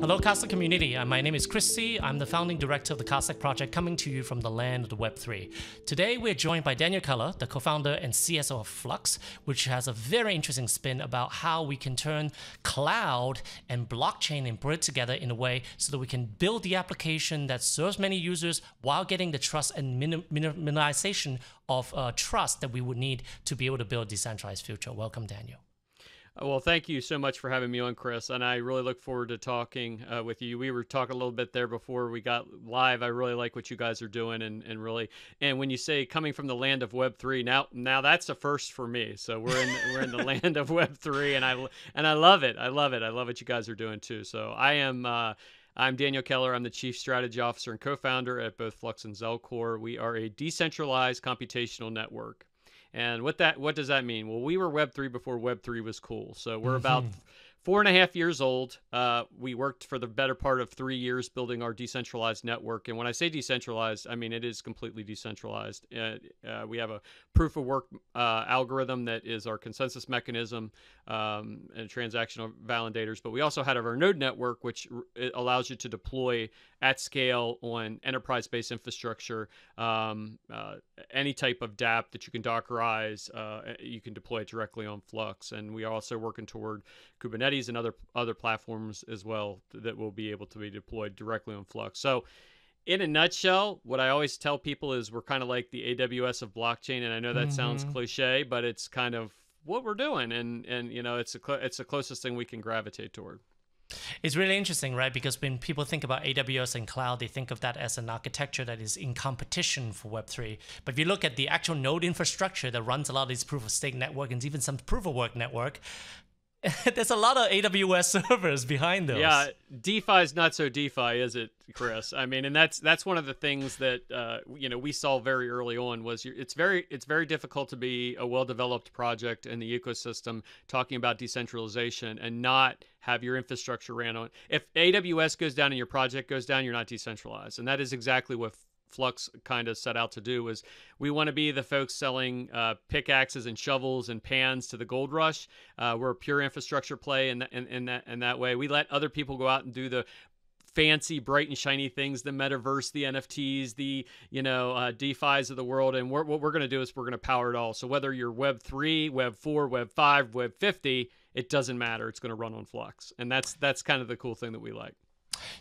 Hello, Cardstack community. Uh, my name is Chris Tse. I'm the founding director of the Cardstack Project, coming to you from the land of the Web3. Today, we're joined by Daniel Keller, the co founder and CSO of Flux, which has a very interesting spin about how we can turn cloud and blockchain and put it together in a way so that we can build the application that serves many users while getting the trust and minim- minimization of uh, trust that we would need to be able to build a decentralized future. Welcome, Daniel. Well, thank you so much for having me on, Chris. And I really look forward to talking uh, with you. We were talking a little bit there before we got live. I really like what you guys are doing, and, and really, and when you say coming from the land of Web three, now now that's a first for me. So we're in we're in the land of Web three, and I and I love it. I love it. I love what you guys are doing too. So I am. Uh, I'm Daniel Keller. I'm the Chief Strategy Officer and co-founder at both Flux and Zelcore. We are a decentralized computational network. And what that what does that mean? Well, we were Web three before Web three was cool. So we're about mm-hmm four and a half years old. Uh, we worked for the better part of three years building our decentralized network. And when I say decentralized, I mean it is completely decentralized. Uh, uh, we have a proof of work uh, algorithm that is our consensus mechanism um, and transactional validators. But we also had our node network, which r- allows you to deploy at scale on enterprise based infrastructure. Um, uh, any type of DAP that you can Dockerize, uh, you can deploy it directly on Flux. And we are also working toward Kubernetes Kubernetes and other other platforms as well that will be able to be deployed directly on Flux. So, in a nutshell, what I always tell people is we're kind of like the AWS of blockchain, and I know that mm-hmm. sounds cliche, but it's kind of what we're doing, and and you know it's a cl- it's the closest thing we can gravitate toward. It's really interesting, right? Because when people think about AWS and cloud, they think of that as an architecture that is in competition for Web3. But if you look at the actual node infrastructure that runs a lot of these proof of stake network and even some proof of work network, There's a lot of AWS servers behind those. Yeah, DeFi is not so DeFi, is it, Chris? I mean, and that's that's one of the things that uh, you know we saw very early on was you, it's very it's very difficult to be a well-developed project in the ecosystem talking about decentralization and not have your infrastructure ran on. If AWS goes down and your project goes down, you're not decentralized, and that is exactly what Flux kind of set out to do was we want to be the folks selling uh, pickaxes and shovels and pans to the gold rush. Uh, we're a pure infrastructure play, and in, in, in, that in that way, we let other people go out and do the fancy, bright and shiny things, the metaverse, the NFTs, the you know uh, DeFi's of the world, and we're, what we're going to do is we're going to power it all. So whether you're Web three, Web four, Web five, Web fifty, it doesn't matter. It's going to run on Flux, and that's that's kind of the cool thing that we like.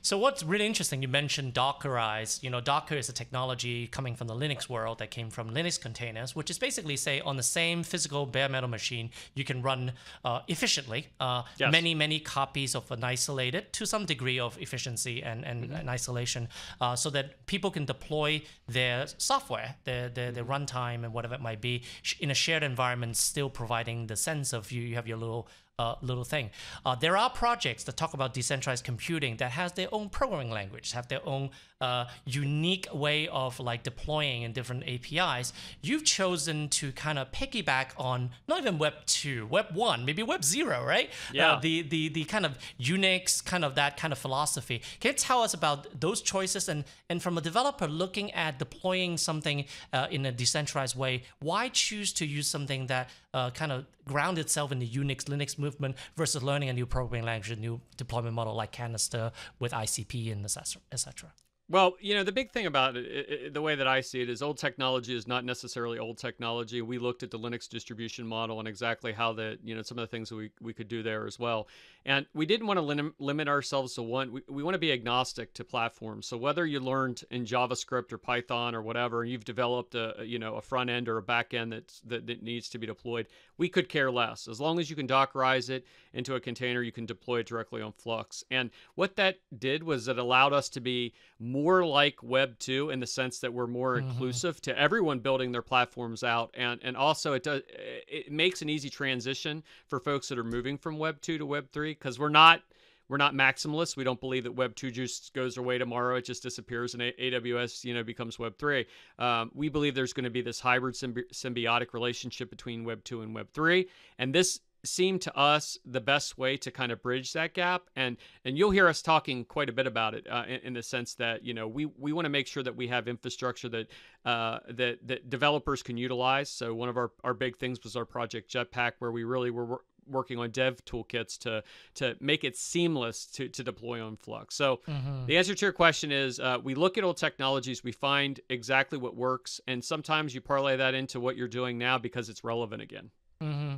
So what's really interesting, you mentioned Dockerize. You know, Docker is a technology coming from the Linux world that came from Linux containers, which is basically say on the same physical bare metal machine, you can run uh, efficiently uh, yes. many, many copies of an isolated to some degree of efficiency and, and, mm-hmm. and isolation uh, so that people can deploy their software, their, their, their mm-hmm. runtime and whatever it might be in a shared environment, still providing the sense of you, you have your little uh, little thing. Uh, there are projects that talk about decentralized computing that has their own programming language, have their own uh, unique way of like deploying in different APIs. You've chosen to kind of piggyback on not even Web two, Web one, maybe Web zero, right? Uh, yeah. the the the kind of Unix, kind of that kind of philosophy. Can you tell us about those choices and and from a developer looking at deploying something uh, in a decentralized way, why choose to use something that uh, kind of ground itself in the Unix Linux movement versus learning a new programming language, a new deployment model like Canister with ICP and etc. Well, you know, the big thing about it, it, the way that I see it, is old technology is not necessarily old technology. We looked at the Linux distribution model and exactly how the, you know, some of the things we, we could do there as well. And we didn't want to lim- limit ourselves to one. We, we want to be agnostic to platforms. So whether you learned in JavaScript or Python or whatever, you've developed a, you know, a front end or a back end that's, that, that needs to be deployed, we could care less. As long as you can Dockerize it into a container, you can deploy it directly on Flux. And what that did was it allowed us to be more like Web 2 in the sense that we're more mm-hmm. inclusive to everyone building their platforms out. And, and also it does, it makes an easy transition for folks that are moving from Web 2 to Web 3 because we're not we're not maximalists. We don't believe that Web two just goes away tomorrow. It just disappears and AWS, you know, becomes Web three. Um, we believe there's going to be this hybrid symbi- symbiotic relationship between Web two and Web three, and this seemed to us the best way to kind of bridge that gap and and you'll hear us talking quite a bit about it uh, in, in, the sense that you know we we want to make sure that we have infrastructure that uh, that that developers can utilize so one of our our big things was our project jetpack where we really were working on dev toolkits to to make it seamless to, to deploy on Flux. So mm-hmm. the answer to your question is uh, we look at old technologies, we find exactly what works, and sometimes you parlay that into what you're doing now because it's relevant again. Mm-hmm.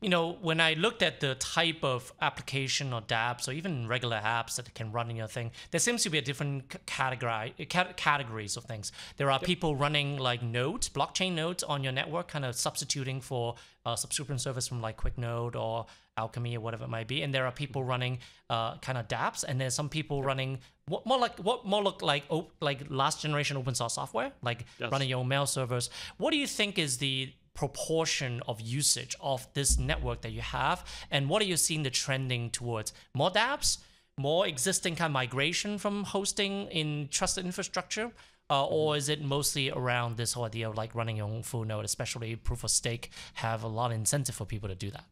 You know, when I looked at the type of application or dApps or even regular apps that can run in your thing, there seems to be a different category categories of things. There are yep. people running like nodes, blockchain nodes on your network, kind of substituting for subscription service from like QuickNode or Alchemy or whatever it might be. And there are people running uh, kind of dApps, and there's some people running what more like what more look like op- like last generation open source software, like yes. running your own mail servers. What do you think is the proportion of usage of this network that you have? And what are you seeing the trending towards? More dapps? More existing kind of migration from hosting in trusted infrastructure? Uh, or is it mostly around this whole idea of like running your own full node especially proof of stake have a lot of incentive for people to do that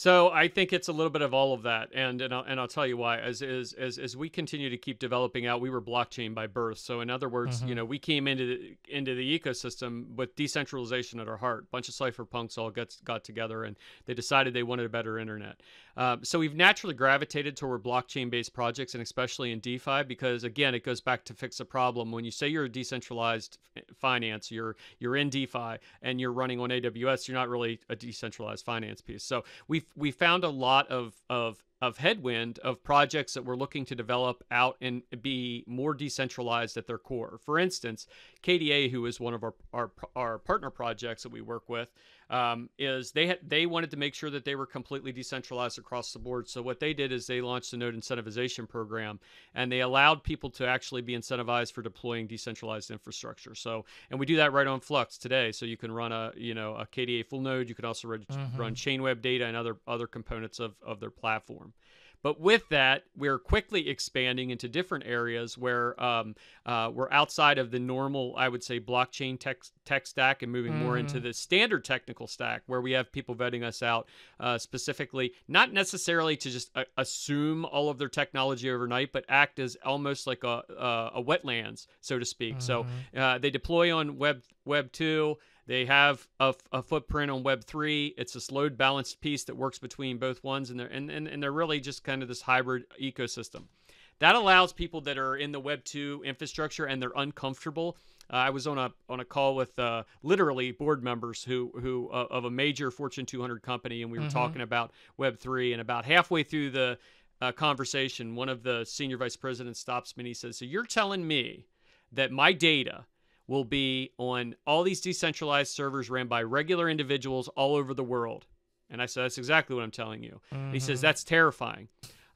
so I think it's a little bit of all of that, and and I'll, and I'll tell you why. As as as as we continue to keep developing out, we were blockchain by birth. So in other words, mm-hmm. you know, we came into the into the ecosystem with decentralization at our heart. A bunch of cypherpunks all got got together, and they decided they wanted a better internet. Uh, so we've naturally gravitated toward blockchain-based projects, and especially in DeFi, because again, it goes back to fix a problem. When you say you're a decentralized finance, you're you're in DeFi and you're running on AWS, you're not really a decentralized finance piece. So we've we found a lot of of of headwind of projects that we're looking to develop out and be more decentralized at their core. For instance, KDA, who is one of our our, our partner projects that we work with, um, is they had they wanted to make sure that they were completely decentralized across the board. So what they did is they launched a node incentivization program, and they allowed people to actually be incentivized for deploying decentralized infrastructure. So and we do that right on Flux today. So you can run a you know a KDA full node. You can also mm-hmm. run Chainweb data and other other components of of their platform. But with that, we're quickly expanding into different areas where um, uh, we're outside of the normal, I would say, blockchain tech, tech stack and moving mm. more into mm. the standard technical stack where we have people vetting us out uh, specifically, not necessarily to just uh, assume all of their technology overnight, but act as almost like a, a, a wetlands, so to speak. Mm-hmm. So uh, they deploy on Web Web 2. They have a, a, footprint on Web3. It's this load balanced piece that works between both ones, and they're, and, and, and they're really just kind of this hybrid ecosystem. That allows people that are in the Web2 infrastructure and they're uncomfortable. Uh, I was on a on a call with uh, literally board members who who uh, of a major Fortune 200 company, and we were mm-hmm. talking about Web3. And about halfway through the uh, conversation, one of the senior vice presidents stops me and he says, "So you're telling me that my data will be on all these decentralized servers ran by regular individuals all over the world. And I said, That's exactly what I'm telling you. Mm-hmm. He says, mm-hmm. That's terrifying.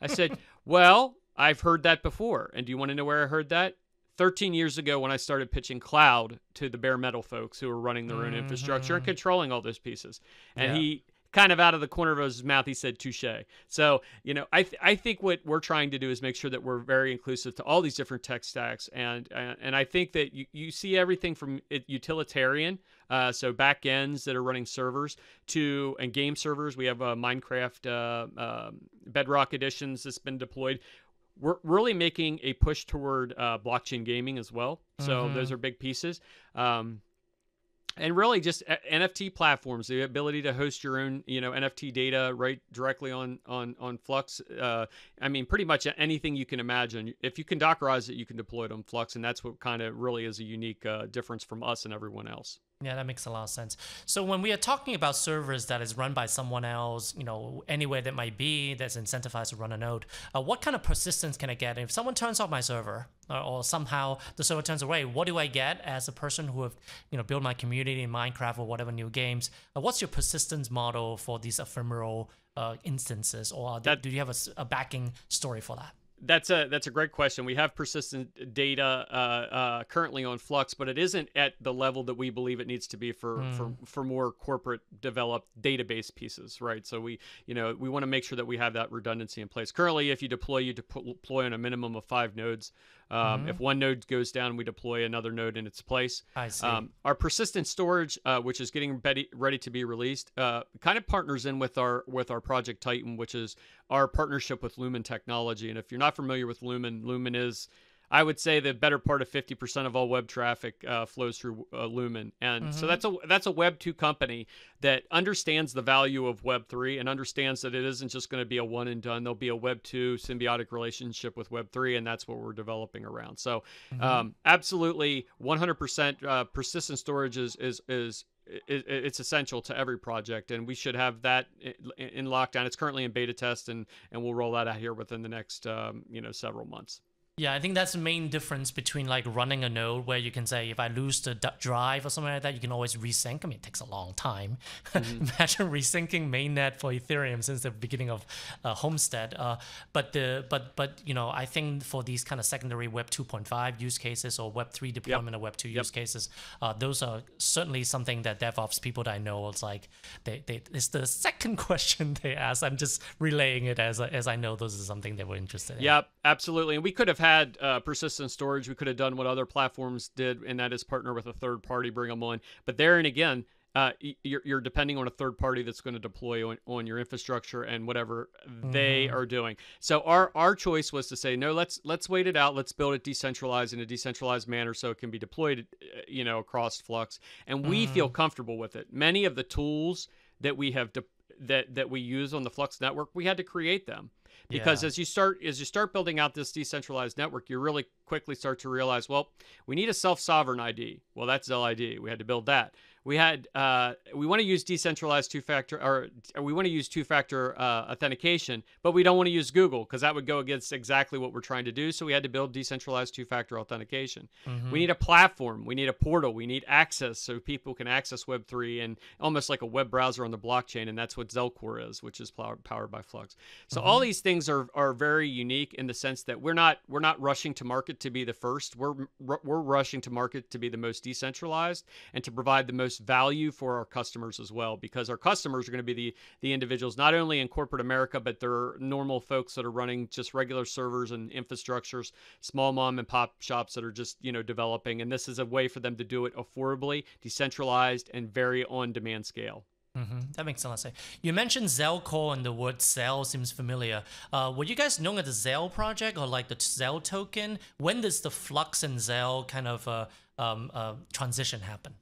I said, Well, I've heard that before. And do you want to know where I heard that? 13 years ago when I started pitching cloud to the bare metal folks who were running their own mm-hmm. infrastructure and mm-hmm. controlling all those pieces. And yeah. he kind of out of the corner of his mouth, he said touche. So, you know, I, th- I think what we're trying to do is make sure that we're very inclusive to all these different tech stacks. And, and, and I think that you, you see everything from utilitarian, uh, so backends that are running servers to and game servers. We have uh, Minecraft uh, uh, Bedrock editions that's been deployed we're really making a push toward uh, blockchain gaming as well. So mm-hmm. those are big pieces. Um, and really just NFT platforms, the ability to host your own, you know, NFT data right directly on on on Flux. Uh, I mean, pretty much anything you can imagine. If you can Dockerize it, you can deploy it on Flux, and that's what kind of really is a unique uh, difference from us and everyone else. Yeah, that makes a lot of sense. So when we are talking about servers that is run by someone else, you know, anywhere that might be that's incentivized to run a node, uh, what kind of persistence can I get if someone turns off my server or, or, somehow the server turns away? What do I get as a person who have, you know, built my community in Minecraft or whatever new games? Uh, what's your persistence model for these ephemeral uh, instances, or that, do you have a, a backing story for that? That's a that's a great question. We have persistent data uh, uh, currently on Flux, but it isn't at the level that we believe it needs to be for mm. for for more corporate developed database pieces, right? So we you know we want to make sure that we have that redundancy in place. Currently, if you deploy, you deploy on a minimum of five nodes. Um, mm-hmm. If one node goes down, we deploy another node in its place. I see. Um, our persistent storage, uh, which is getting ready, ready to be released, uh, kind of partners in with our with our Project Titan, which is our partnership with Lumen Technology. And if you're not familiar with Lumen, Lumen is I would say the better part of 50% of all web traffic uh, flows through uh, Lumen, and mm-hmm. so that's a that's a Web two company that understands the value of Web three and understands that it isn't just going to be a one and done. There'll be a Web two symbiotic relationship with Web three, and that's what we're developing around. So, mm-hmm. um, absolutely, 100% uh, persistent storage is is is it's essential to every project and we should have that in lockdown it's currently in beta test and and we'll roll that out here within the next um, you know several months yeah, I think that's the main difference between like running a node where you can say if I lose the drive or something like that, you can always resync. I mean, it takes a long time. Mm-hmm. Imagine resyncing mainnet for Ethereum since the beginning of uh, Homestead. Uh, but the but but you know, I think for these kind of secondary Web 2.5 use cases or Web 3 deployment yep. of Web 2 yep. use cases, uh, those are certainly something that DevOps people that I know it's like they, they it's the second question they ask. I'm just relaying it as as I know those are something they were interested in. Yep, absolutely. And we could have had uh, persistent storage, we could have done what other platforms did, and that is partner with a third party, bring them on. But there and again, uh, you're, you're depending on a third party that's going to deploy on, on your infrastructure and whatever mm-hmm. they are doing. So our our choice was to say no. Let's let's wait it out. Let's build it decentralized in a decentralized manner so it can be deployed, uh, you know, across Flux, and we mm-hmm. feel comfortable with it. Many of the tools that we have de- that that we use on the Flux network, we had to create them because yeah. as you start as you start building out this decentralized network you really quickly start to realize well we need a self-sovereign id well that's id we had to build that we had uh, we want to use decentralized two factor or we want to use two factor uh, authentication, but we don't want to use Google because that would go against exactly what we're trying to do. So we had to build decentralized two factor authentication. Mm-hmm. We need a platform, we need a portal, we need access so people can access Web three and almost like a web browser on the blockchain, and that's what Zelcore is, which is powered by Flux. So mm-hmm. all these things are are very unique in the sense that we're not we're not rushing to market to be the first. We're we're rushing to market to be the most decentralized and to provide the most most value for our customers as well, because our customers are going to be the the individuals not only in corporate America, but they're normal folks that are running just regular servers and infrastructures, small mom and pop shops that are just you know developing, and this is a way for them to do it affordably, decentralized, and very on demand scale. Mm-hmm. That makes a lot of sense. You mentioned Zelcore and the word Zel seems familiar. Uh, were you guys known as the Zel project or like the Zel token? When does the Flux and Zel kind of uh, um, uh, transition happen?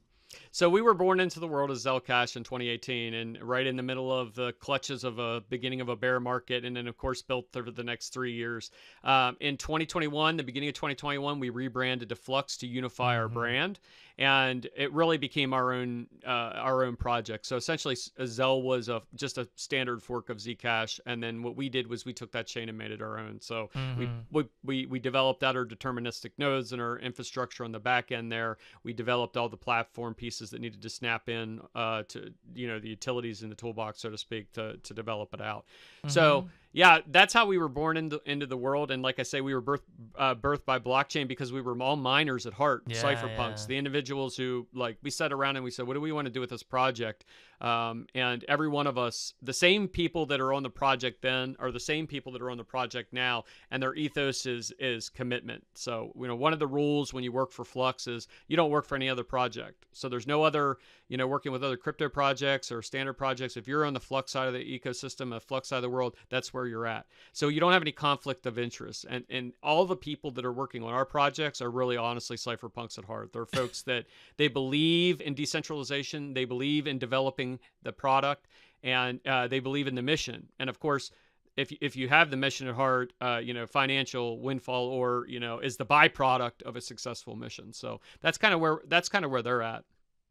So we were born into the world as Zelcash in 2018, and right in the middle of the clutches of a beginning of a bear market, and then of course built over the next three years. Um, in 2021, the beginning of 2021, we rebranded to Flux to unify mm-hmm. our brand, and it really became our own uh, our own project. So essentially, Zel was a just a standard fork of Zcash, and then what we did was we took that chain and made it our own. So mm-hmm. we, we we we developed out our deterministic nodes and our infrastructure on the back end there. We developed all the platform pieces that needed to snap in uh, to you know the utilities in the toolbox, so to speak, to to develop it out. Mm-hmm. So yeah, that's how we were born into into the world. And like I say, we were birthed uh, birthed by blockchain because we were all miners at heart, yeah, cypherpunks, yeah. the individuals who like we sat around and we said, what do we want to do with this project? Um, and every one of us, the same people that are on the project then are the same people that are on the project now, and their ethos is is commitment. So you know, one of the rules when you work for Flux is you don't work for any other project. So there's no other you know working with other crypto projects or standard projects. If you're on the Flux side of the ecosystem, a Flux side of the world, that's where you're at. So you don't have any conflict of interest. And and all the people that are working on our projects are really honestly cypherpunks at heart. They're folks that they believe in decentralization, they believe in developing the product, and uh, they believe in the mission. And of course, if if you have the mission at heart, uh, you know, financial windfall or you know is the byproduct of a successful mission. So that's kind of where that's kind of where they're at.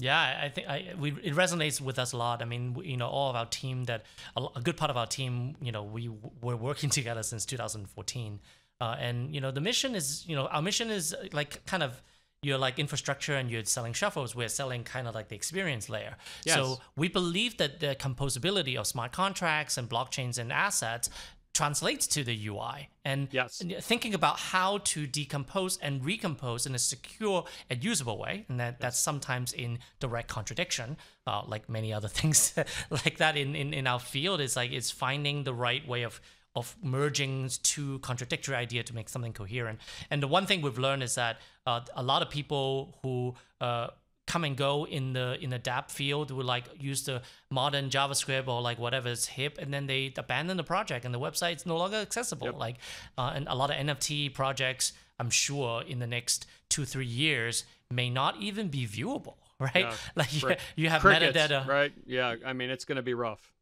Yeah, I think I, we, it resonates with us a lot. I mean, you know, all of our team that a, a good part of our team, you know, we were working together since 2014, uh, and you know, the mission is, you know, our mission is uh, like kind of you're like infrastructure and you're selling shuffles. We're selling kind of like the experience layer. Yes. So we believe that the composability of smart contracts and blockchains and assets translates to the UI. And yes. thinking about how to decompose and recompose in a secure and usable way, and that, yes. that's sometimes in direct contradiction, uh, like many other things like that in, in, in our field, is like it's finding the right way of of merging two contradictory idea to make something coherent. And the one thing we've learned is that uh, a lot of people who uh, come and go in the in the dApp field would like use the modern JavaScript or like whatever is hip, and then they abandon the project and the website is no longer accessible. Yep. Like, uh, and a lot of NFT projects I'm sure in the next two three years may not even be viewable, right? Yeah. Like you, you have Crickets, metadata, right? Yeah, I mean it's going to be rough.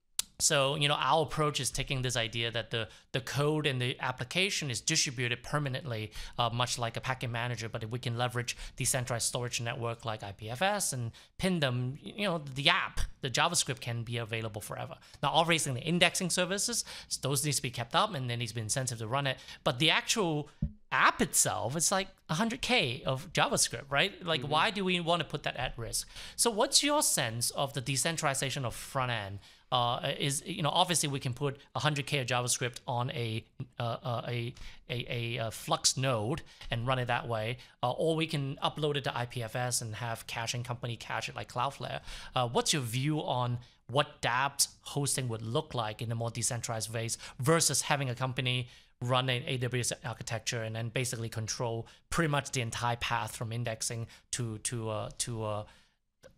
So, you know, our approach is taking this idea that the, the code and the application is distributed permanently, uh, much like a packet manager, but if we can leverage decentralized storage network like IPFS and pin them, you know, the app, the JavaScript can be available forever. Now, obviously, the indexing services, those need to be kept up and there needs to be incentive to run it. But the actual app itself is like 100k of javascript right like mm-hmm. why do we want to put that at risk so what's your sense of the decentralization of front end uh, is you know obviously we can put 100k of JavaScript on a uh, uh, a, a, a, Flux node and run it that way, uh, or we can upload it to IPFS and have caching company cache it like Cloudflare. Uh, what's your view on what dApps hosting would look like in a more decentralized ways versus having a company run an AWS architecture and then basically control pretty much the entire path from indexing to to uh, to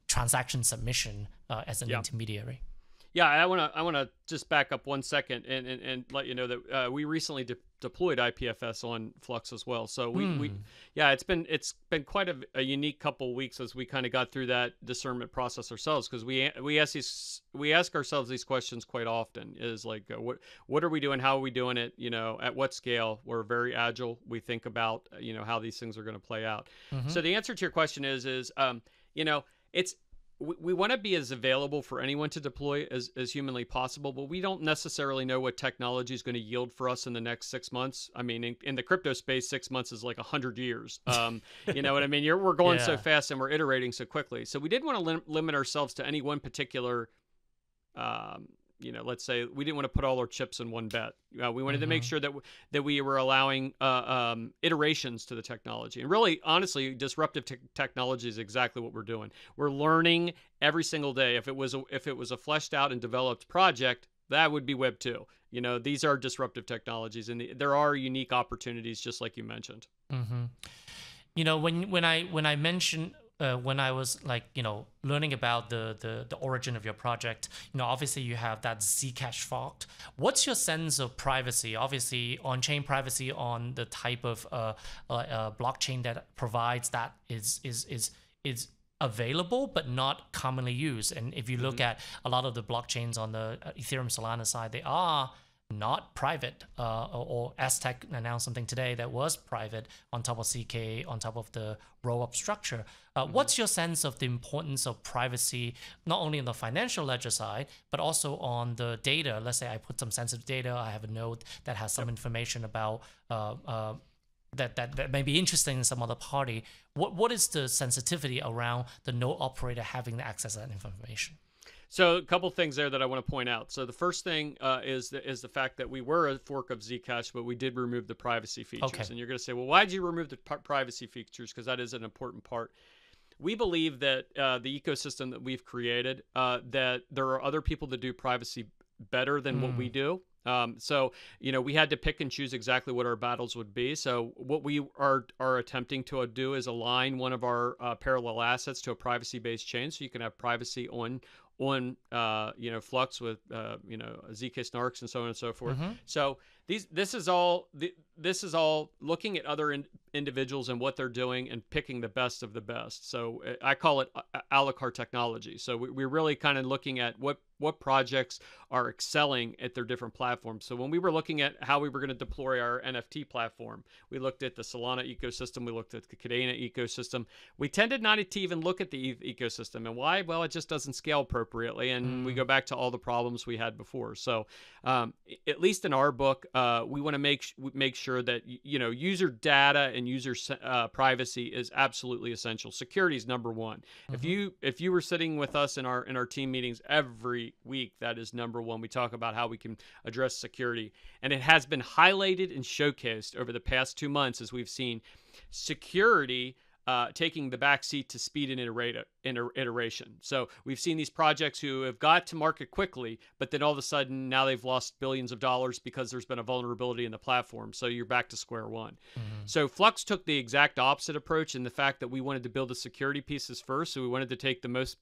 transaction submission as an intermediary. Yeah, I want to I want to just back up one second and, and, and let you know that uh, we recently de- deployed IPFS on Flux as well. So we, mm. we hmm. yeah, it's been it's been quite a, a unique couple weeks as we kind of got through that discernment process ourselves because we we ask these we ask ourselves these questions quite often is like uh, what what are we doing how are we doing it you know at what scale we're very agile we think about you know how these things are going to play out. Mm-hmm. So the answer to your question is is um, you know it's we, we want to be as available for anyone to deploy as, as humanly possible, but we don't necessarily know what technology is going to yield for us in the next six months. I mean, in, in the crypto space, six months is like a hundred years. Um, you know what I mean? You're, we're going yeah. so fast and we're iterating so quickly. So we didn't want to lim- limit ourselves to any one particular um, you know, let's say we didn't want to put all our chips in one bet. Uh, we wanted mm-hmm. to make mm-hmm. sure that w- that we were allowing uh, um, iterations to the technology. And really, honestly, disruptive te- technology is exactly what we're doing. We're learning every single day. If it was a, if it was a fleshed out and developed project, that would be Web two. You know, these are disruptive technologies, and the, there are unique opportunities, just like you mentioned. Mm-hmm. You know, when when I when I mention uh, when I was like you know learning about the, the the origin of your project, you know obviously you have that Zcash fork. What's your sense of privacy? Obviously, on-chain privacy on the type of uh, uh, uh, blockchain that provides that is is is is available but not commonly used. And if you look mm-hmm. at a lot of the blockchains on the uh, Ethereum Solana side, they are not private. Uh, or, Aztec announced something today that was private on top of ZK, on top of the roll-up structure. Uh, mm-hmm. What's your sense of the importance of privacy, not only on the financial ledger side, but also on the data? Let's say I put some sensitive data, I have a node that has some yep. information about uh, uh, that, that, that may be interesting in some other party. What what is the sensitivity around the node operator having the access to that information? So a couple things there that I want to point out. So the first thing uh, is the, is the fact that we were a fork of Zcash, but we did remove the privacy features. Okay. And you're going to say, well, why did you remove the p- privacy features? Because that is an important part. We believe that uh, the ecosystem that we've created, uh, that there are other people that do privacy better than mm. what we hmm. do. Um, so you know we had to pick and choose exactly what our battles would be. So what we are are attempting to do is align one of our uh, parallel assets to a privacy based chain, so you can have privacy on on uh, you know Flux with uh, you know zk snarks and so on and so forth. Mm-hmm. So these this is all this is all looking at other in, individuals and what they're doing and picking the best of the best. So uh, I call it a la carte technology. So we, are really kind of looking at what what projects are excelling at their different platforms. So when we were looking at how we were going to deploy our NFT platform, we looked at the Solana ecosystem, we looked at the Kadena ecosystem. We tended not to even look at the ecosystem. And why? Well, it just doesn't scale appropriately. And mm. we go back to all the problems we had before. So um, at least in our book, uh, we want to make make sure that you know user data and user uh, privacy is absolutely essential. Security is number one. Mm-hmm. If you if you were sitting with us in our in our team meetings every week, that is number one. We talk about how we can address security, and it has been highlighted and showcased over the past two months as we've seen security uh, taking the backseat to speed and iterate, iteration. So we've seen these projects who have got to market quickly, but then all of a sudden now they've lost billions of dollars because there's been a vulnerability in the platform. So you're back to square one. Mm-hmm. So Flux took the exact opposite approach in the fact that we wanted to build the security pieces first. So we wanted to take the most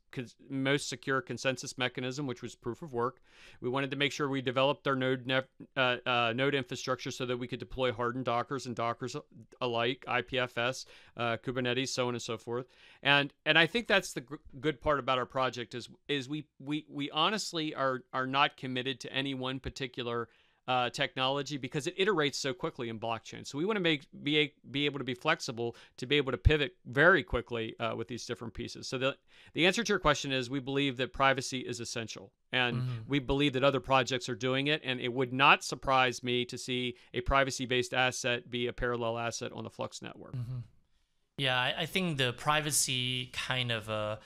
most secure consensus mechanism, which was proof of work. We wanted to make sure we developed our node uh, uh, node infrastructure so that we could deploy hardened Dockers and Dockers alike, IPFS, uh, Kubernetes, so on and so forth. And and I think that's the good part about our project is is we we we honestly are are not committed to any one particular uh, technology because it iterates so quickly in blockchain. So we want to make be a, be able to be flexible to be able to pivot very quickly uh, with these different pieces. So the the answer to your question is we believe that privacy is essential, and mm-hmm. we believe that other projects are doing it. And it would not surprise me to see a privacy based asset be a parallel asset on the Flux network. Mm-hmm. Yeah, I, I think the privacy kind of uh,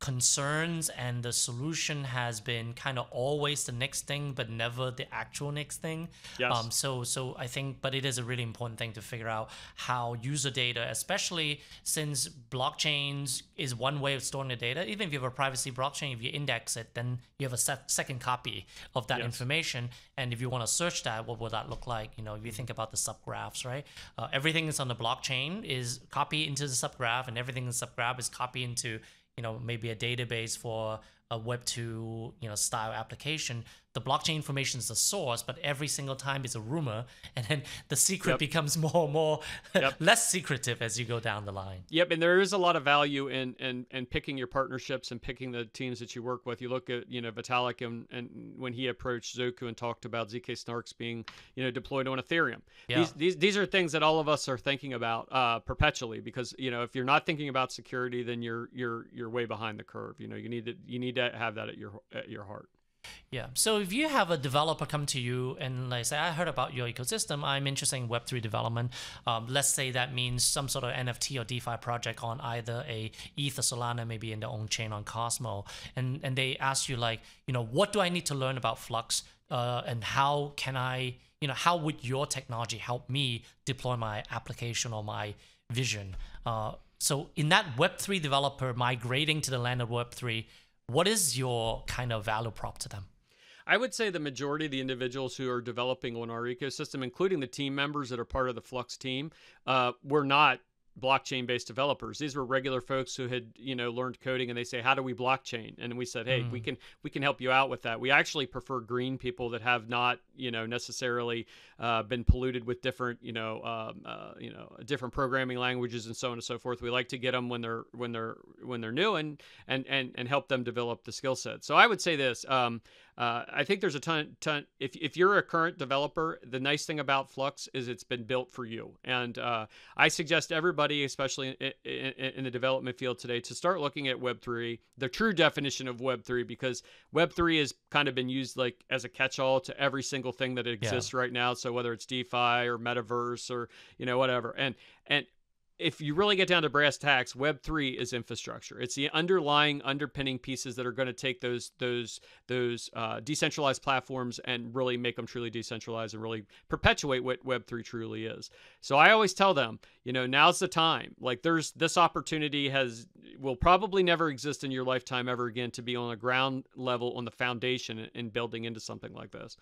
concerns and the solution has been kind of always the next thing but never the actual next thing. Yes. Um, so so i think but it is a really important thing to figure out how user data especially since blockchains is one way of storing the data. Even if you have a privacy blockchain if you index it then you have a se- second copy of that yes. information. And if you want to search that what will that look like? You know if you think about the subgraphs right? Uh, everything that's on the blockchain is copy into the subgraph and everything in the subgraph is copy into you know maybe a database for a web 2 you know style application the blockchain information is the source, but every single time it's a rumor, and then the secret yep. becomes more and more yep. less secretive as you go down the line. Yep, and there is a lot of value in in, in picking your partnerships and picking the teams that you work with. You look at you know Vitalik and, and when he approached Zooko and talked about zk snarks being you know deployed on Ethereum. Yeah. These, these these are things that all of us are thinking about uh, perpetually because you know if you're not thinking about security, then you're you're you're way behind the curve. You know you need to you need to have that at your at your heart. Yeah. So if you have a developer come to you and like say, I heard about your ecosystem, I'm interested in Web3 development. Um, let's say that means some sort of NFT or DeFi project on either a ETH or Solana, maybe in their own chain on Cosmo, and and they ask you like, you know, what do I need to learn about Flux, uh, and how can I, you know, how would your technology help me deploy my application or my vision? Uh, so in that Web3 developer migrating to the land of Web3 what is your kind of value prop to them? I would say the majority of the individuals who are developing on our ecosystem, including the team members that are part of the Flux team, uh, were not blockchain based developers. These were regular folks who had you know learned coding and they say how do we blockchain? And we said hey mm. we can we can help you out with that. We actually prefer green people that have not you know necessarily uh, been polluted with different you know um, uh, you know different programming languages and so on and so forth. We like to get them when they're when they're when they're new and and and, and help them develop the skill set. So i would say this um, uh, I think there's a ton, ton. If, if you're a current developer, the nice thing about Flux is it's been built for you. And uh, I suggest everybody, especially in, in, in, the development field today, to start looking at Web3, the true definition of Web3, because Web3 has kind of been used like as a catch-all to every single thing that exists yeah. right now. So whether it's DeFi or Metaverse or you know whatever, and and if you really get down to brass tacks, Web three is infrastructure. It's the underlying underpinning pieces that are going to take those those those uh, decentralized platforms and really make them truly decentralized and really perpetuate what Web three truly is. So I always tell them, you know, now's the time. Like there's this opportunity has will probably never exist in your lifetime ever again to be on a ground level on the foundation and building into something like this.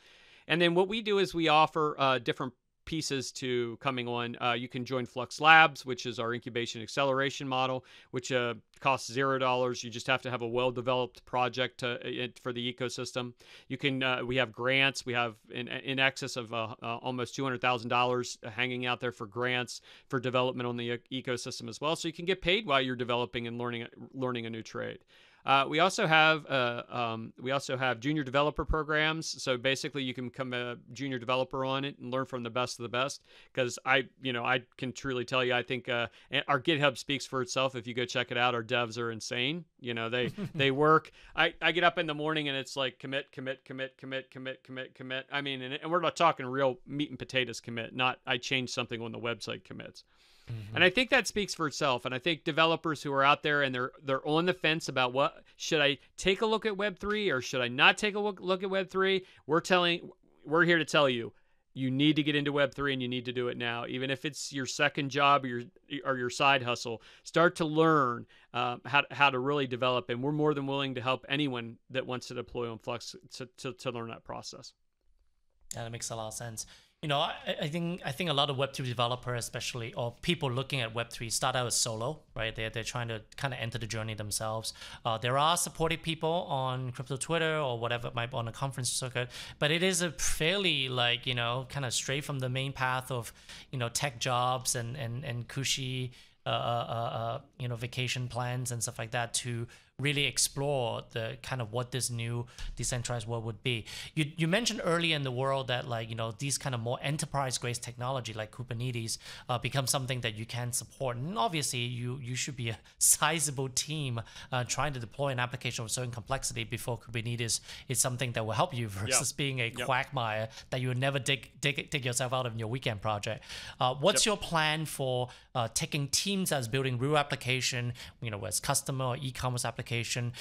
And then what we do is we offer uh, different pieces to coming on. Uh, you can join Flux Labs, which is our incubation acceleration model, which uh, costs zero dollars. You just have to have a well-developed project to, for the ecosystem. You can uh, we have grants. We have in, in excess of uh, uh, almost two hundred thousand dollars hanging out there for grants for development on the ecosystem as well. So you can get paid while you're developing and learning learning a new trade. Uh, we also have uh, um, we also have junior developer programs. So basically, you can become a junior developer on it and learn from the best of the best. Because I, you know, I can truly tell you, I think uh, our GitHub speaks for itself. If you go check it out, our devs are insane. You know, they they work. I, I get up in the morning and it's like commit, commit, commit, commit, commit, commit, commit. I mean, and, and we're not talking real meat and potatoes commit. Not I changed something on the website commits. Mm-hmm. And I think that speaks for itself. And I think developers who are out there and they're they're on the fence about what should I take a look at Web three or should I not take a look, look at Web three, we're telling we're here to tell you you need to get into Web3 and you need to do it now. Even if it's your second job or your, or your side hustle, start to learn um, how, how to really develop. And we're more than willing to help anyone that wants to deploy on Flux to, to, to learn that process. Yeah, that makes a lot of sense you know, I, I, think I think a lot of Web3 developers, especially or people looking at Web3, start out as solo, right? They're, they're trying to kind of enter the journey themselves. Uh, there are supportive people on crypto Twitter or whatever might be on a conference circuit, but it is a fairly like you know kind of straight from the main path of you know tech jobs and and and cushy uh, uh, uh, uh you know vacation plans and stuff like that to really explore the kind of what this new decentralized world would be. You, you mentioned earlier in the world that like you know these kind of more enterprise grade technology like Kubernetes uh, become something that you can support, and obviously you you should be a sizable team uh, trying to deploy an application of certain complexity before Kubernetes is something that will help you versus yep. being a yep. quagmire that you would never dig, dig dig yourself out of in your weekend project. Uh, what's yep. your plan for uh, taking teams that's building real application, you know, whether it's customer or e-commerce application? Application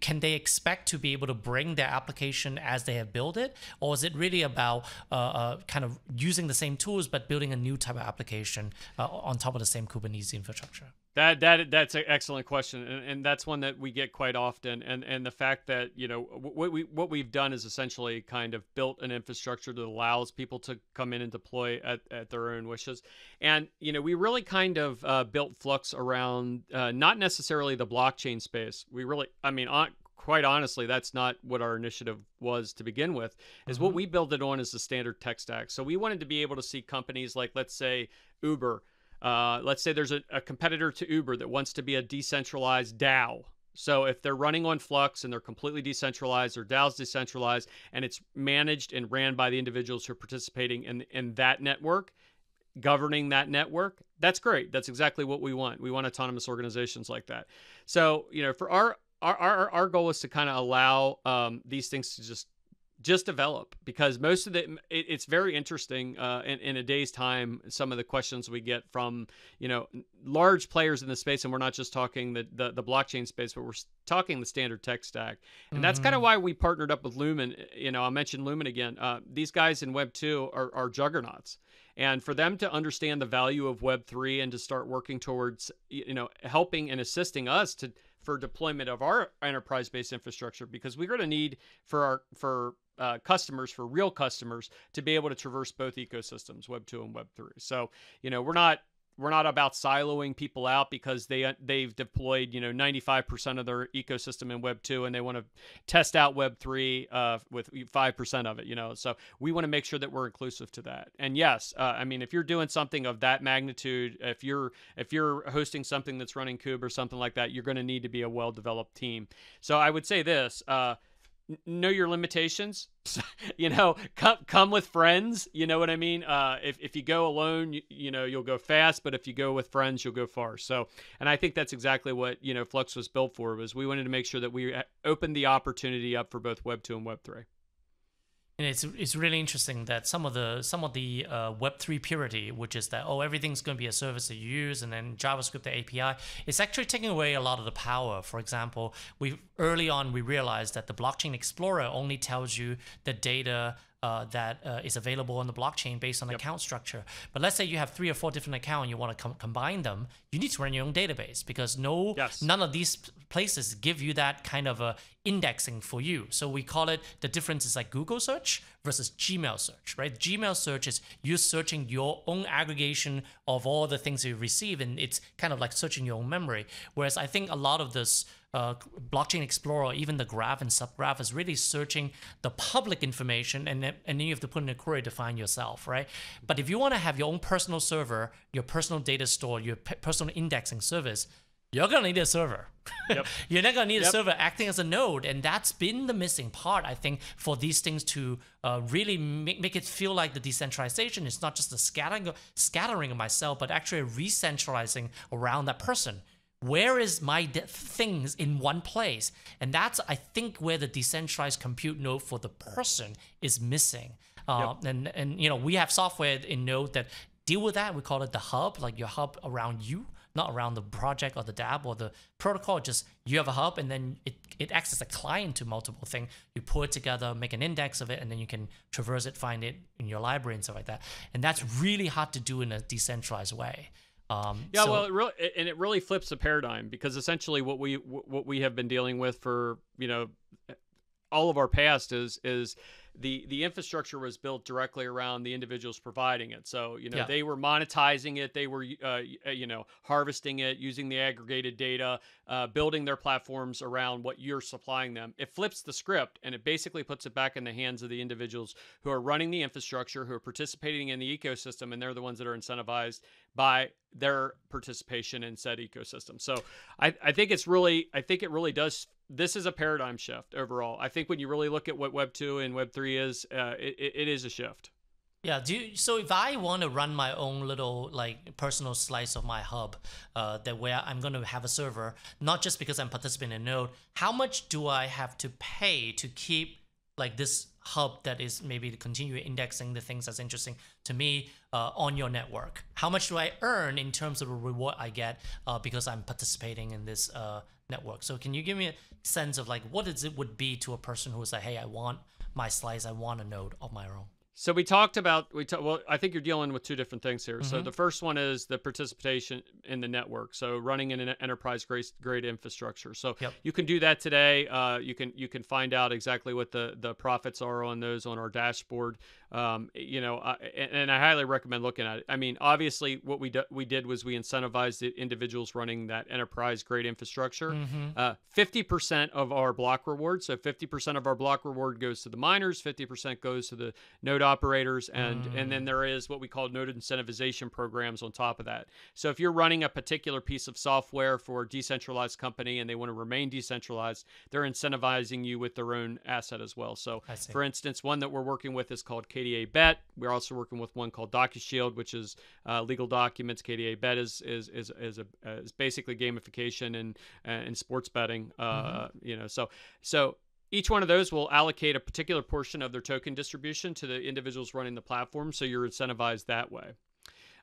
can they expect to be able to bring their application as they have built it? Or is it really about uh, uh, kind of using the same tools but building a new type of application uh, on top of the same kubernetes infrastructure that that that's an excellent question, and, and that's one that we get quite often. And and the fact that you know what we what we've done is essentially kind of built an infrastructure that allows people to come in and deploy at, at their own wishes. And you know we really kind of uh, built Flux around uh, not necessarily the blockchain space. We really, I mean, on, quite honestly, that's not what our initiative was to begin with. Is mm-hmm. what we built it on is the standard tech stack. So we wanted to be able to see companies like, let's say, Uber uh, let's say there's a, a competitor to Uber that wants to be a decentralized DAO. So if they're running on Flux and they're completely decentralized, or DAO's decentralized, and it's managed and ran by the individuals who are participating in in that network, governing that network, that's great. That's exactly what we want. We want autonomous organizations like that. So you know, for our our our, our goal is to kind of allow um, these things to just just develop because most of the it, it's very interesting uh, in, in a day's time some of the questions we get from you know large players in the space and we're not just talking the the, the blockchain space but we're talking the standard tech stack. And mm-hmm. that's kind of why we partnered up with lumen you know i mentioned lumen again. Uh, these guys in web 2 are, are juggernauts. And for them to understand the value of web 3 and to start working towards you know helping and assisting us to for deployment of our enterprise-based infrastructure because we're going to need for our for uh, customers, for real customers, to be able to traverse both ecosystems, Web two and Web three. So you know we're not we're not about siloing people out because they they've deployed you know 95% of their ecosystem in web 2 and they want to test out web 3 uh, with 5% of it you know? So we want to make sure that we're inclusive to that. And yes uh, i mean if you're doing something of that magnitude if you're if you're hosting something that's running kube or something like that you're going to need to be a well developed team. So i would say this uh, know your limitations. You know come come with friends. You know what i mean? Uh, if, if you go alone you, you know you'll go fast but if you go with friends you'll go far. So and i think that's exactly what you know flux was built for was we wanted to make sure that we uh, opened the opportunity up for both web 2 and web 3 and it's it's really interesting that some of the some of the uh, Web three purity, which is that oh everything's going to be a service that you use, and then JavaScript the API, it's actually taking away a lot of the power. For example, we early on we realized that the blockchain explorer only tells you the data uh, that uh, is available on the blockchain based on yep. account structure. But let's say you have three or four different accounts and you want to com- combine them, you need to run your own database because no yes. none of these places give you that kind of a indexing for you. So we call it the difference is like Google search versus Gmail search, right? Gmail search is you searching your own aggregation of all the things you receive, and it's kind of like searching your own memory. Whereas I think a lot of this uh, blockchain explorer, even the graph and subgraph is really searching the public information and then, and then you have to put in a query to find yourself, right? But if you want to have your own personal server, your personal data store, your personal indexing service, you're gonna need a server. Yep. you're not gonna need yep. a server acting as a node, and that's been the missing part, I think, for these things to uh, really make, make it feel like the decentralization is not just the scattering scattering of myself, but actually re-centralizing around that person where is my things in one place and that's i think where the decentralized compute node for the person is missing uh, yep. and and you know we have software in node that deal with that we call it the hub like your hub around you not around the project or the dApp or the protocol. Just you have a hub, and then it, it acts as a client to multiple things. You pull it together, make an index of it, and then you can traverse it, find it in your library and stuff like that. And that's really hard to do in a decentralized way. Um, yeah, so, well, it really and it really flips the paradigm because essentially what we what we have been dealing with for you know all of our past is is the the infrastructure was built directly around the individuals providing it. So you know yeah. they were monetizing it, they were uh, uh, you know harvesting it, using the aggregated data, uh, building their platforms around what you're supplying them. It flips the script and it basically puts it back in the hands of the individuals who are running the infrastructure, who are participating in the ecosystem, and they're the ones that are incentivized by their participation in said ecosystem. So I, I think it's really I think it really does this is a paradigm shift overall. I think when you really look at what Web two and Web three is, uh, it, it is a shift. Yeah. Do you, so. If I want to run my own little like personal slice of my hub, uh, that where I'm going to have a server, not just because I'm participating in Node. How much do I have to pay to keep like this hub that is maybe to continue indexing the things that's interesting to me uh, on your network? How much do I earn in terms of the reward I get uh, because I'm participating in this uh, network? So can you give me a sense of like what is it would be to a person who's like, hey, I want my slice, I want a node of my own. So we talked about we talk, well. I think you're dealing with two different things here. Mm-hmm. So the first one is the participation in the network. So running in an enterprise grade, grade infrastructure. So yep. you can do that today. Uh, you can you can find out exactly what the the profits are on those on our dashboard. Um, you know, uh, and, and, I highly recommend looking at it. I mean, obviously, what we do, we did was we incentivized the individuals running that enterprise grade infrastructure. Mm-hmm. Uh, fifty mm-hmm. percent of our block reward. So fifty percent of our block reward goes to the miners. Fifty percent goes to the node operators, and mm. and then mm. there is what we call node incentivization programs on top of that. So if you're running a particular piece of software for a decentralized company and they want to remain decentralized, they're incentivizing you with their own asset as well. So for instance, one that we're working with is called KDA Bet. We're also working with one called DocuShield, which is uh, legal documents. KDA Bet is is is is, a, uh, is basically gamification and and sports betting. Uh, mm-hmm. You know, so so each one of those will allocate a particular portion of their token distribution to the individuals running the platform, so you're incentivized that way.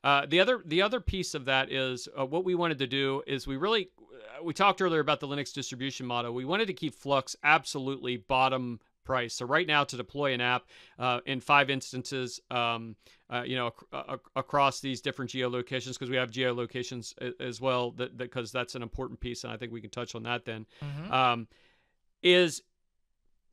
Uh, the other the other piece of that is uh, what we wanted to do is we really uh, we talked earlier about the Linux distribution model. We wanted to keep Flux absolutely bottom price. So right now, to deploy an app uh, in five instances, um, uh, you know, ac- ac- across these different geolocations, because we have geolocations as well, because that, that's an important piece, and I think we can touch on that then. Mm-hmm. Um, is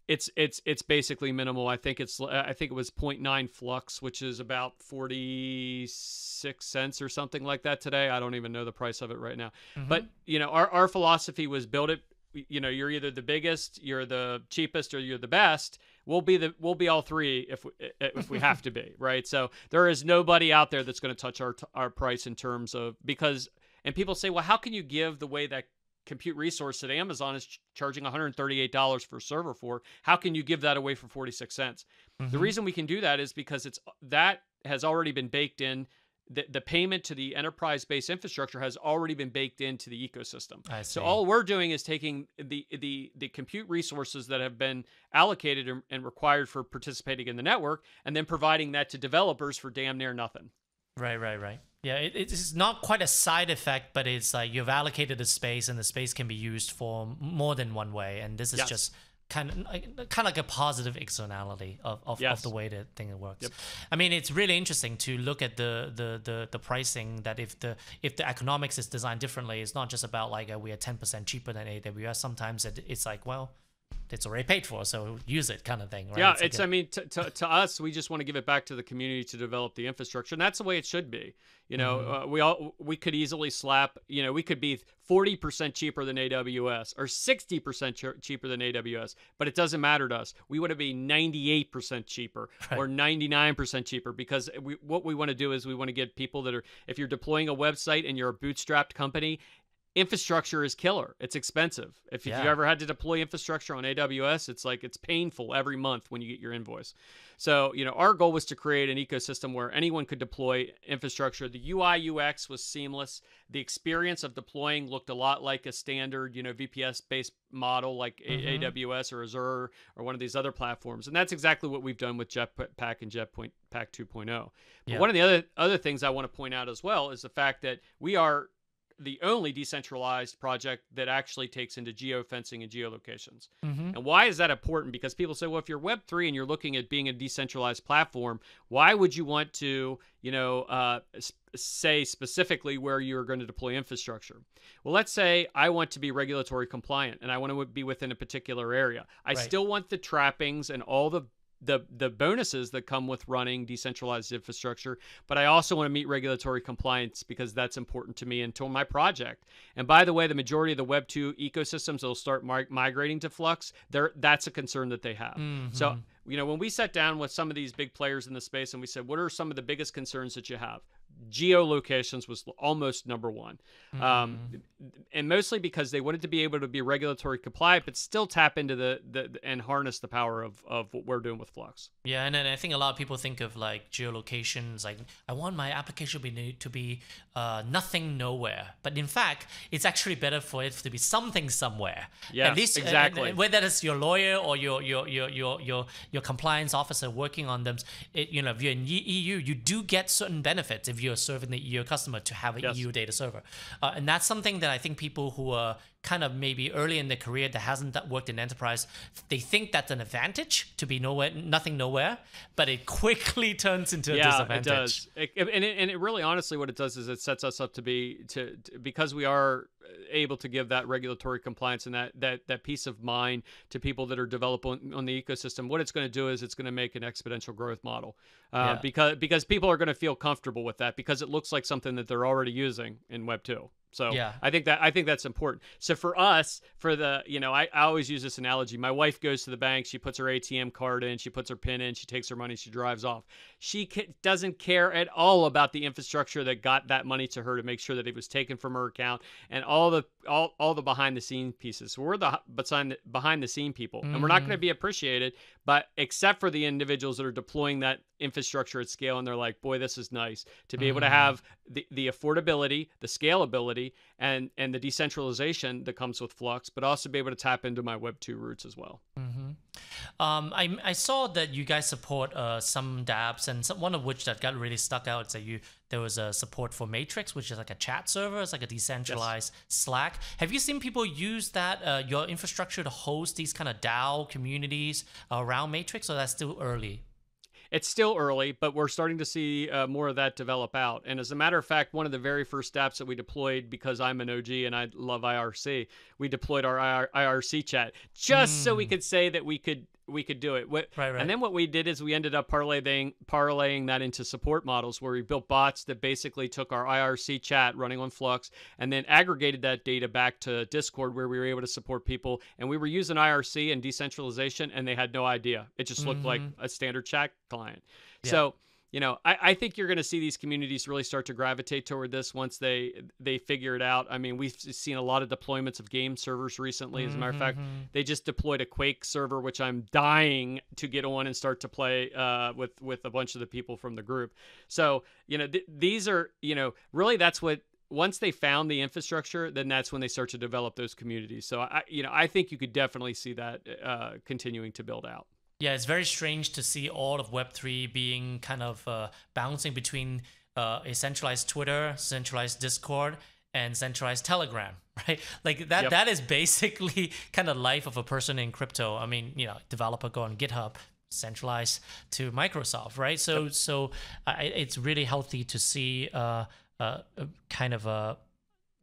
it's it's it's basically minimal. I think it's I think it was 0.9 flux, which is about 46 cents or something like that today. I don't even know the price of it right now. Mm-hmm. But you know, our our philosophy was build it. You know, you're either the biggest, you're the cheapest, or you're the best. We'll be the we'll be all three if we, if we have to be right. So there is nobody out there that's going to touch our our price in terms of because and people say, well, how can you give the way that compute resource that Amazon is ch- charging $138 for a server for. How can you give that away for 46 cents? Mm-hmm. The reason we can do that is because it's that has already been baked in. The, the payment to the enterprise based infrastructure has already been baked into the ecosystem. So all we're doing is taking the the the compute resources that have been allocated and, and required for participating in the network and then providing that to developers for damn near nothing. Right, right, right. Yeah, it, it's not quite a side effect, but it's like you've allocated the space, and the space can be used for more than one way. And this is yes. just kind of kind of like a positive externality of, of, yes. of the way the thing works. Yep. I mean, it's really interesting to look at the, the the the pricing. That if the if the economics is designed differently, it's not just about like uh, we are ten percent cheaper than AWS. Sometimes it, it's like well it's already paid for, so use it, kind of thing. Right? Yeah, it's. it's I mean, to, to, to, us, we just want to give it back to the community to develop the infrastructure, and that's the way it should be. You know, mm-hmm. uh, we all we could easily slap. You know, we could be forty percent cheaper than AWS or sixty percent ch- cheaper than AWS, but it doesn't matter to us. We want to be ninety-eight percent cheaper right. or ninety-nine percent cheaper because we, what we want to do is we want to get people that are. If you're deploying a website and you're a bootstrapped company infrastructure is killer. It's expensive. If, yeah. if you ever had to deploy infrastructure on AWS, it's like it's painful every month when you get your invoice. So, you know, our goal was to create an ecosystem where anyone could deploy infrastructure. The UI UX was seamless. The experience of deploying looked a lot like a standard, you know, VPS based model like mm-hmm. AWS or Azure or one of these other platforms. And that's exactly what we've done with Jetpack and Jetpack 2.0. But yeah. one of the other other things I want to point out as well is the fact that we are the only decentralized project that actually takes into geofencing and geolocations. Mm-hmm. And why is that important? Because people say, well, if you're Web3 and you're looking at being a decentralized platform, why would you want to, you know, uh, say specifically where you're going to deploy infrastructure? Well, let's say I want to be regulatory compliant and I want to be within a particular area. I Right. still want the trappings and all the the the bonuses that come with running decentralized infrastructure, but I also want to meet regulatory compliance because that's important to me and to my project. And by the way, the majority of the Web two ecosystems that will start mi- migrating to Flux, there that's a concern that they have. So Mhm. you know when we sat down with some of these big players in the space and we said, what are some of the biggest concerns that you have? Geolocations was almost number one, um, and mostly because they wanted to be able to be regulatory compliant, but still tap into the, the and harness the power of, of what we're doing with Flux. Yeah, and then I think a lot of people think of like geolocations, like I want my application to be to be uh, nothing nowhere, but in fact, it's actually better for it to be something somewhere. Yeah, At least, exactly. and whether it's your lawyer or your your your your your, your compliance officer working on them, it, you know, if you're in EU, you do get certain benefits if you're serving the EU customer to have an Yes. EU data server, uh, and that's something that I think people who are kind of maybe early in their career that hasn't that worked in enterprise, they think that's an advantage to be nowhere, nothing nowhere, but it quickly turns into a yeah, disadvantage. it does. It, it- and it, and it really, honestly, what it does is it sets us up to be to, to because we are able to give that regulatory compliance and that that that peace of mind to people that are developing on the ecosystem. What it's going to do is it's going to make an exponential growth model uh, Yeah. because because people are going to feel comfortable with that because it looks like something that they're already using in Web two. So Yeah. I think that I think that's important. So for us, for the you know, I, I always use this analogy. My wife goes to the bank, she puts her ATM card in, she puts her pin in, she takes her money, she drives off. She doesn't care at all about the infrastructure that got that money to her to make sure that it was taken from her account and all the all, all the behind the scene pieces. So we're the behind the, behind the scene people, and we're not going to be appreciated, but except for the individuals that are deploying that infrastructure at scale, and they're like, boy, this is nice to be able to have the, the affordability, the scalability, and and the decentralization that comes with Flux, but also be able to tap into my Web two roots as well. Um, I, I saw that you guys support uh, some dApps, and some, one of which that got really stuck out is that you there was a support for Matrix, which is like a chat server. It's like a decentralized Slack. Have you seen people use that uh, your infrastructure to host these kind of DAO communities around Matrix, or that's still early? It's still early, but we're starting to see uh, more of that develop out. And as a matter of fact, one of the very first apps that we deployed, because I'm an OG and I love IRC, we deployed our IR- IRC chat just so we could say that we could we could do it. What, Right, right. And then what we did is we ended up parlaying parlaying that into support models where we built bots that basically took our IRC chat running on Flux and then aggregated that data back to Discord where we were able to support people. And we were using IRC and decentralization, and they had no idea. It just looked like mm-hmm. a standard chat client. Yeah. So you know, I, I think you're going to see these communities really start to gravitate toward this once they they figure it out. I mean, we've seen a lot of deployments of game servers recently. As a matter of fact, they just deployed a Quake server, which I'm dying to get on and start to play uh, with with a bunch of the people from the group. So you know, th- these are you know, really that's what once they found the infrastructure, then that's when they start to develop those communities. So I, you know, I think you could definitely see that uh, continuing to build out. Yeah, it's very strange to see all of Web3 being kind of uh, bouncing between uh, a centralized Twitter, centralized Discord, and centralized Telegram, right? Like that Yep. that is basically kind of life of a person in crypto. I mean, you know, developer go on GitHub, centralized to Microsoft, right? So so I, it's really healthy to see uh, uh, uh, kind of a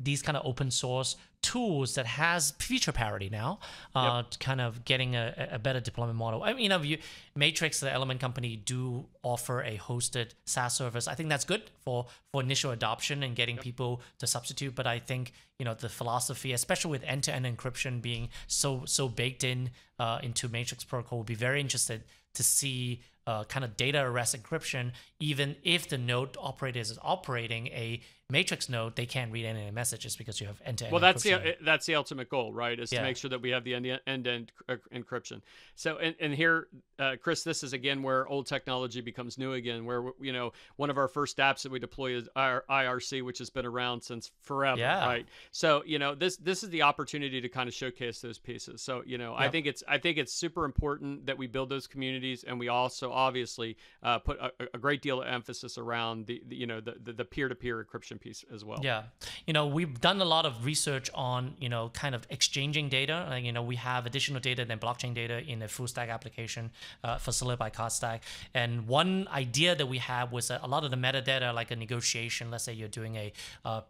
these kind of open source tools that has feature parity now, uh, kind of getting a, a better deployment model. I mean, you know, you, Matrix, the Element company, do offer a hosted SaaS service. I think that's good for for initial adoption and getting people to substitute. But I think you know the philosophy, especially with end-to-end encryption being so so baked in uh, into Matrix protocol, would be very interested to see uh, kind of data at rest encryption, even if the node operator is operating a matrix node, they can't read any messages because you have end-to-end. Well, that's encryption. the that's the ultimate goal, right? Is Yeah. to make sure that we have the end end end encryption. So, and, and here, uh, Chris, this is again where old technology becomes new again. Where you know one of our first apps that we deploy is our IRC, which has been around since forever, Yeah. right? So, you know, this this is the opportunity to kind of showcase those pieces. So, you know, I think it's I think it's super important that we build those communities, and we also obviously uh, put a, a great deal of emphasis around the, the you know the the peer to peer encryption piece as well. Yeah, you know, we've done a lot of research on you know kind of exchanging data. Like, you know, we have additional data than blockchain data in a full stack application uh, facilitated by Cardstack. And one idea that we have was a lot of the metadata, like a negotiation. Let's say you're doing a uh,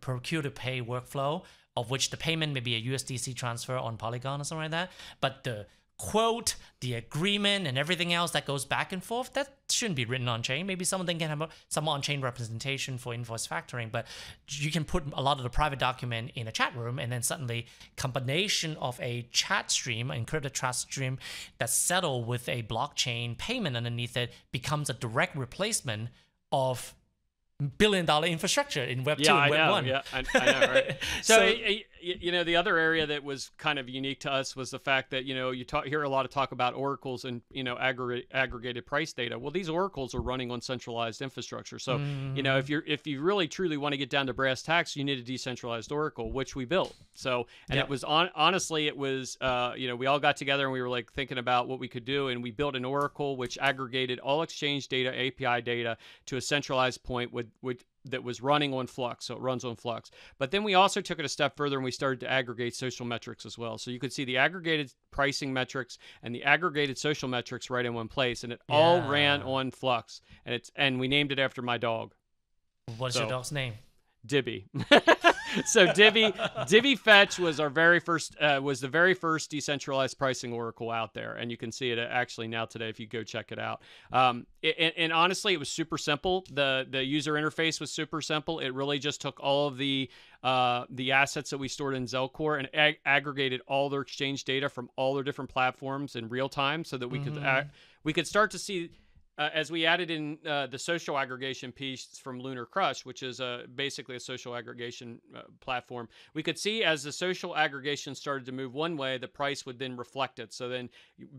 procure to pay workflow, of which the payment may be a USDC transfer on Polygon or something like that, but the quote, the agreement, and everything else that goes back and forth, that shouldn't be written on chain. Maybe some of them can have some on chain representation for invoice factoring, but you can put a lot of the private document in a chat room, and then suddenly combination of a chat stream, encrypted chat stream that's settled with a blockchain payment underneath it becomes a direct replacement of billion dollar infrastructure in Web yeah, 2 and I Web know, 1. Yeah, I, I know, right? so, so you know, the other area that was kind of unique to us was the fact that you know you talk, hear a lot of talk about oracles and you know aggregate, aggregated price data. Well, these oracles are running on centralized infrastructure. So mm. you know, if mm. you're if you really truly want to get down to brass tacks, you need a decentralized oracle, which we built. So and it was on honestly, it was uh, you know we all got together and we were like thinking about what we could do, and we built an oracle which aggregated all exchange data, API data to a centralized point with with that was running on Flux, so it runs on Flux. But then we also took it a step further and we started to aggregate social metrics as well. So you could see the aggregated pricing metrics and the aggregated social metrics right in one place, and it yeah. all ran on Flux. And it's and we named it after my dog. What's so, your dog's name? Divi. so Divi Divi Fetch was our very first uh, was the very first decentralized pricing oracle out there, and you can see it uh, actually now today if you go check it out. Um, it, and, and, honestly, it was super simple. the The user interface was super simple. It really just took all of the uh, the assets that we stored in Zelcore and ag- aggregated all their exchange data from all their different platforms in real time, so that we mm-hmm. could ag- we could start to see uh, as we added in uh, the social aggregation piece from LunarCrush, which is a, basically a social aggregation uh, platform, we could see as the social aggregation started to move one way, the price would then reflect it. So then,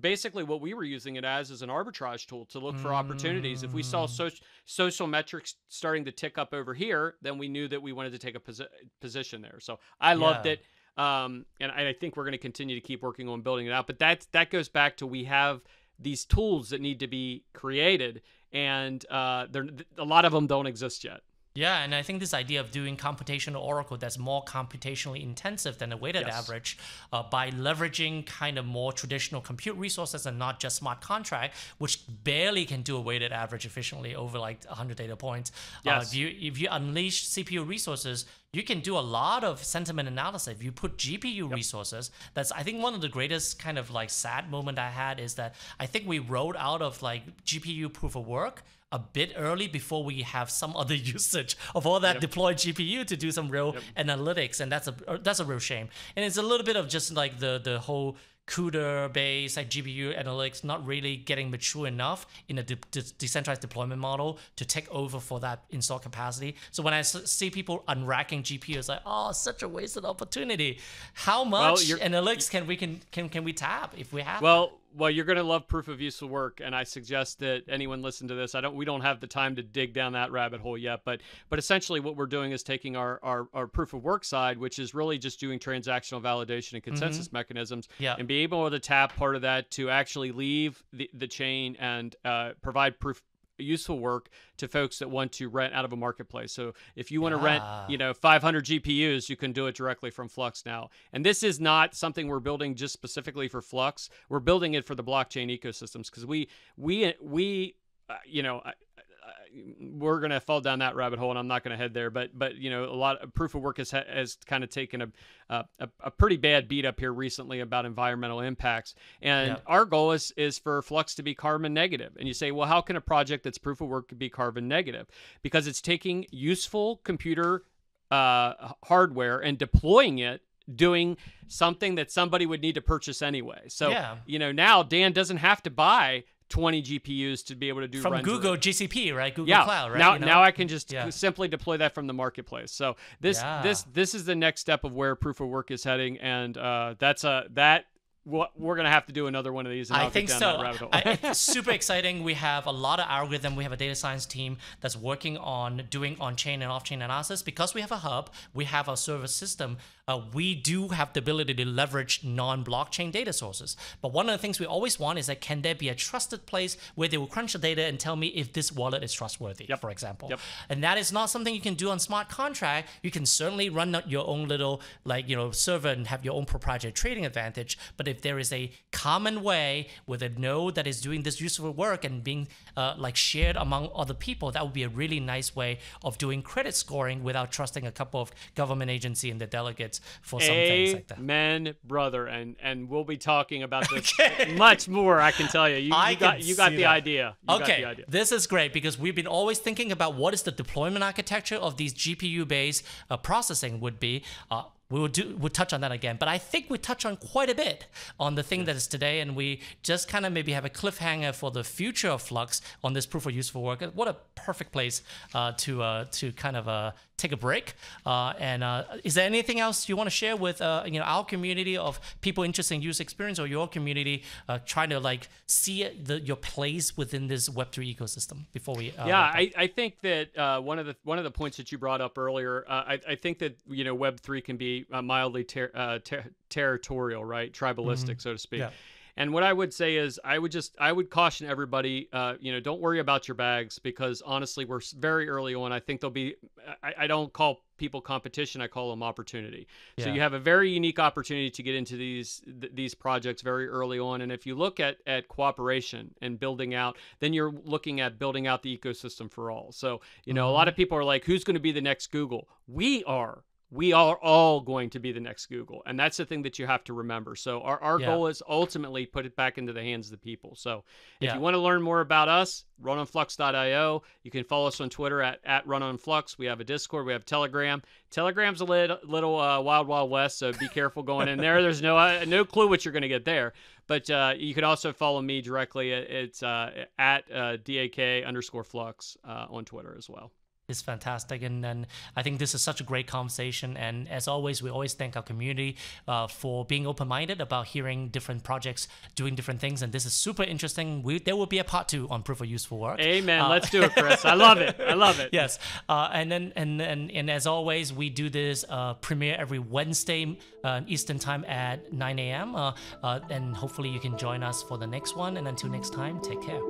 basically, what we were using it as is an arbitrage tool to look for mm. opportunities. If we saw mm. so- social metrics starting to tick up over here, then we knew that we wanted to take a posi- position there. So I loved yeah. it. Um, and I think we're going to continue to keep working on building it out. But that that goes back to we have these tools that need to be created, and uh, a lot of them don't exist yet. Yeah, and I think this idea of doing computational oracle that's more computationally intensive than a weighted yes. average uh, by leveraging kind of more traditional compute resources and not just smart contract, which barely can do a weighted average efficiently over like 100 data points. Yes. Uh, if you if you unleash CPU resources, you can do a lot of sentiment analysis. If you put GPU yep. resources, that's I think one of the greatest kind of like sad moment I had is that I think we rolled out of like GPU proof of work a bit early before we have some other usage of all that yep. deployed GPU to do some real yep. analytics, and that's a that's a real shame. And it's a little bit of just like the the whole CUDA based like GPU analytics not really getting mature enough in a de- de- decentralized deployment model to take over for that install capacity. So when I s- see people unracking GPU, it's like, oh, such a wasted opportunity. How much well, analytics can we can can can we tap if we have? Well. Well, you're going to love proof of useful work, and I suggest that anyone listen to this. I don't. We don't have the time to dig down that rabbit hole yet, but but essentially, what we're doing is taking our our, our proof of work side, which is really just doing transactional validation and consensus mm-hmm. mechanisms, yeah. and be able to tap part of that to actually leave the, the chain and uh, provide proof useful work to folks that want to rent out of a marketplace. So if you want to rent, you know, 500 GPUs, you can do it directly from Flux now. And this is not something we're building just specifically for Flux. We're building it for the blockchain ecosystems because we we we uh, you know, we're going to fall down that rabbit hole, and I'm not going to head there. But but you know, a lot of proof of work has has kind of taken a a, a pretty bad beat up here recently about environmental impacts. And yeah. our goal is is for Flux to be carbon negative. And you say, well, how can a project that's proof of work be carbon negative? Because it's taking useful computer uh, hardware and deploying it doing something that somebody would need to purchase anyway. So, yeah. you know, now Dan doesn't have to buy 20 GPUs to be able to do from Google GCP, right? Google yeah. Cloud, right? Now, you know? now I can just yeah. simply deploy that from the marketplace. So this yeah. this this is the next step of where proof of work is heading, and uh, that's a that we're gonna have to do another one of these. And I think so. I, it's super exciting. We have a lot of algorithm. We have a data science team that's working on doing on-chain and off-chain analysis. Because we have a hub, we have a service system. Uh, we do have the ability to leverage non-blockchain data sources. But one of the things we always want is that can there be a trusted place where they will crunch the data and tell me if this wallet is trustworthy, yep. for example. Yep. And that is not something you can do on smart contract. You can certainly run your own little like you know server and have your own proprietary trading advantage. But if there is a common way with a node that is doing this useful work and being uh, like shared among other people, that would be a really nice way of doing credit scoring without trusting a couple of government agency and the delegates for some Amen, things like that. Amen, brother, and and we'll be talking about this okay. much more. I can tell you. You, you got you got the that. idea. You okay, the idea. this is great because we've been always thinking about what is the deployment architecture of these GPU-based uh, processing would be. Uh, we will do we'll touch on that again but i think we touch on quite a bit on the thing that is today and we just kind of maybe have a cliffhanger for the future of flux on this proof of useful work. What a perfect place uh, to uh, to kind of uh, take a break uh, and uh, is there anything else you want to share with uh, you know our community of people interested in user experience or your community trying to like see the, your place within this web3 ecosystem before we yeah I, I think that one of the one of the points that you brought up earlier I, I think that you know web3 can be uh, mildly ter- uh, ter- territorial, right? Tribalistic, mm-hmm. so to speak. Yeah. And what I would say is, I would just, I would caution everybody, uh, you know, don't worry about your bags because honestly, we're very early on. I think there'll be, I, I don't call people competition, I call them opportunity. Yeah. So you have a very unique opportunity to get into these th- these projects very early on. And if you look at at cooperation and building out, then you're looking at building out the ecosystem for all. So you know, mm-hmm. a lot of people are like, who's going to be the next Google? We are we are all going to be the next Google. And that's the thing that you have to remember. So our, our yeah. goal is ultimately put it back into the hands of the people. So if yeah. you want to learn more about us, runonflux.io. You can follow us on Twitter at, at runonflux. We have a Discord. We have Telegram. Telegram's a little, little uh, wild, wild west, so be careful going in there. There's no uh, no clue what you're going to get there. But uh, you can also follow me directly. It's uh, at uh, dak underscore flux uh, on Twitter as well is fantastic. And, and i think this is such a great conversation. And as always we always thank our community uh, for being open-minded about hearing different projects doing different things. And this is super interesting. We, there will be a part two on proof of useful work. Amen. Uh, let's do it chris. I love it. I love it. Yes. Uh, and then and, and and as always we do this uh, premiere every wednesday uh, eastern time at 9 a.m uh, and hopefully you can join us for the next one. And until next time take care.